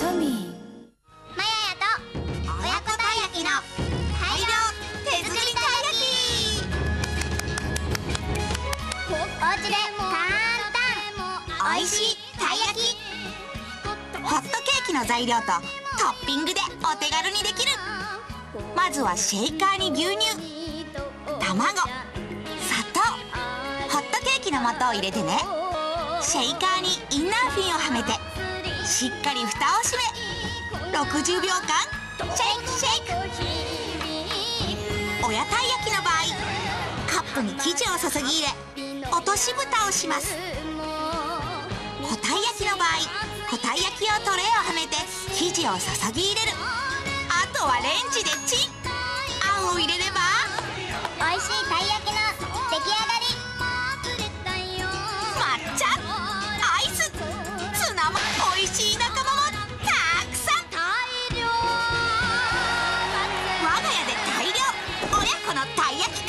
マミー。マヤヤと親子たい焼きの大量手作りたい焼きお家で簡単美味しいたい焼きホットケーキの材料とトッピングでお手軽にできるまずはシェイカーに牛乳卵砂糖ホットケーキの素を入れてねシェイカーにインナーフィンをはめてしっかり蓋を閉め60秒間シェイクシェイク。親たい焼きの場合カップに生地を注ぎ入れ落とし蓋をします。ホタイ焼きの場合ホタイ焼き用トレーをはめて生地を注ぎ入れる。あとはレンジでチン。このたい焼き